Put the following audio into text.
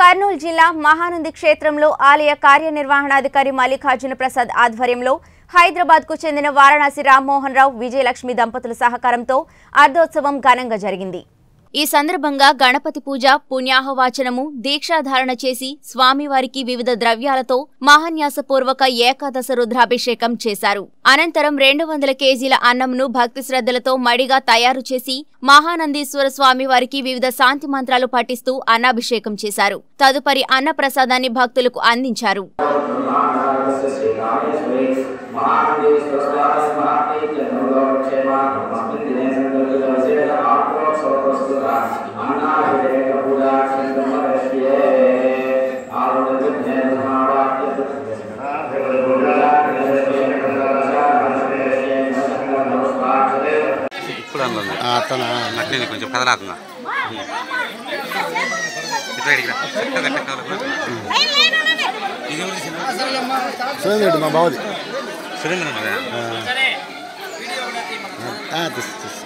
కర్నూలు జిల్లా మహానంది క్షేత్రంలో ఆలయ కార్యనిర్వహణాధికారి మల్లికార్జున ప్రసాద్ ఆధ్వర్యంలో హైదరాబాద్కు చెందిన వారణాసి రామ్మోహన్ రావు విజయలక్ష్మి దంపతుల సహకారంతో అర్ధోత్సవం ఘనంగా జరిగింది. ఈ సందర్భంగా గణపతి పూజ పుణ్యాహవాచనము దీక్షాధారణ చేసి స్వామివారికి వివిధ ద్రవ్యాలతో మహాన్యాసపూర్వక ఏకాదశ రుద్రాభిషేకం చేశారు. అనంతరం రెండు వందల కేజీల అన్నంను భక్తి శ్రద్ధలతో మడిగా తయారు చేసి మహానందీశ్వర స్వామివారికి వివిధ శాంతి మంత్రాలు పఠిస్తూ అన్నాభిషేకం చేశారు. తదుపరి అన్న ప్రసాదాన్ని భక్తులకు అందించారు. ఇప్పుడు చెప్తానా అట్లే కొంచెం కదలాకుండా సురేంద్ర రెడ్డి మా బావది సురేంద్ర తీసు తీసు